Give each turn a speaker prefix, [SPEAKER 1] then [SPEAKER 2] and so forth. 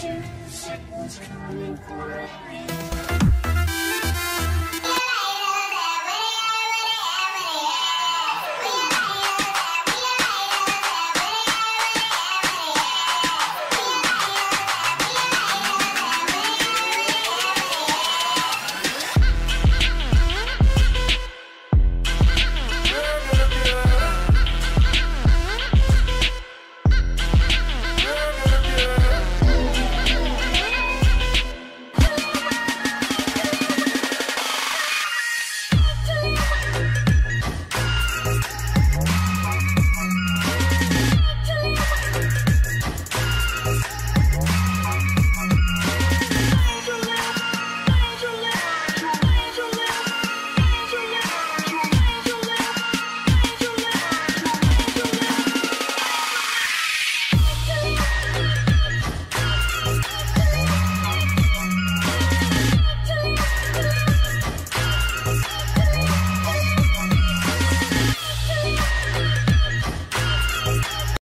[SPEAKER 1] two seconds coming for a